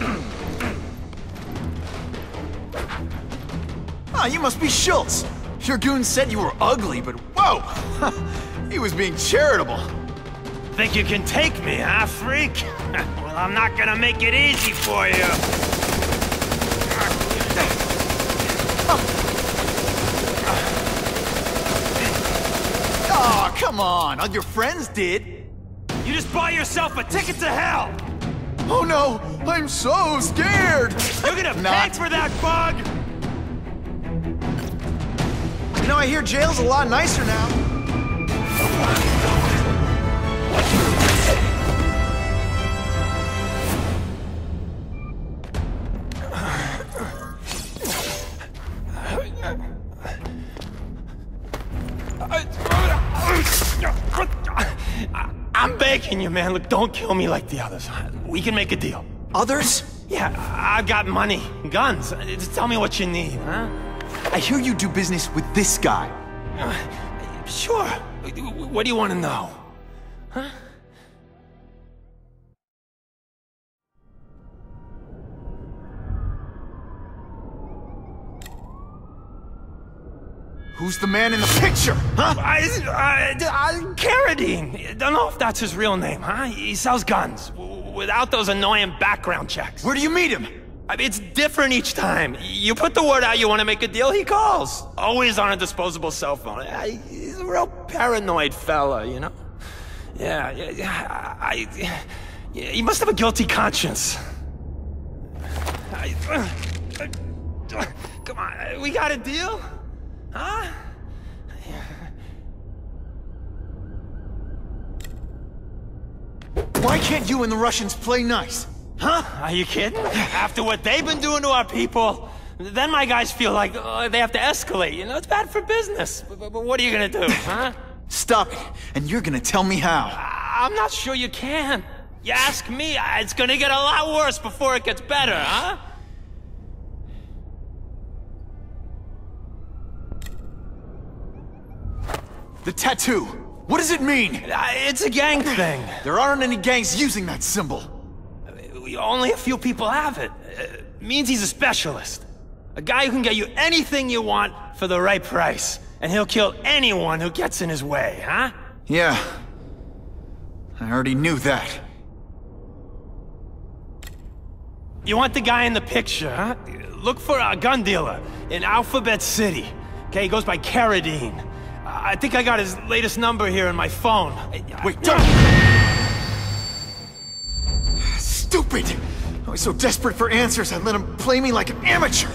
Ah, you must be Schultz. Your goon said you were ugly, but whoa! he was being charitable. Think you can take me, huh, freak? well, I'm not gonna make it easy for you. Oh, come on. All your friends did. You just bought yourself a ticket to hell! Oh no! I'm so scared! You're gonna pay Not. for that bug! You know, I hear jail's a lot nicer now. I'm begging you, man. Look, don't kill me like the others. We can make a deal. Others? Yeah, I've got money, guns. Just tell me what you need, huh? I hear you do business with this guy. Uh, sure. What do you want to know? Who's the man in the picture, huh? I, uh, uh, I, I, Carradine. Don't know if that's his real name, huh? He sells guns w- without those annoying background checks. Where do you meet him? I mean, it's different each time. You put the word out you want to make a deal, he calls. Always on a disposable cell phone. I, he's a real paranoid fella, you know? Yeah, yeah, yeah. I, yeah, he must have a guilty conscience. I, uh, come on, we got a deal? Huh? Why can't you and the Russians play nice? Huh? Are you kidding? After what they've been doing to our people, then my guys feel like uh, they have to escalate. You know, it's bad for business. But, but- what are you gonna do, huh? Stop it, and you're gonna tell me how. I- I'm not sure you can. You ask me, it's gonna get a lot worse before it gets better, huh? The tattoo. What does it mean? Uh, It's a gang thing. There aren't any gangs using that symbol. Only a few people have it. Uh, means he's a specialist. A guy who can get you anything you want for the right price. And he'll kill anyone who gets in his way, huh? Yeah. I already knew that. You want the guy in the picture, huh? Look for a gun dealer in Alphabet City. Okay, he goes by Carradine. I think I got his latest number here in my phone. Wait, don't! Stupid! I was so desperate for answers, I let him play me like an amateur.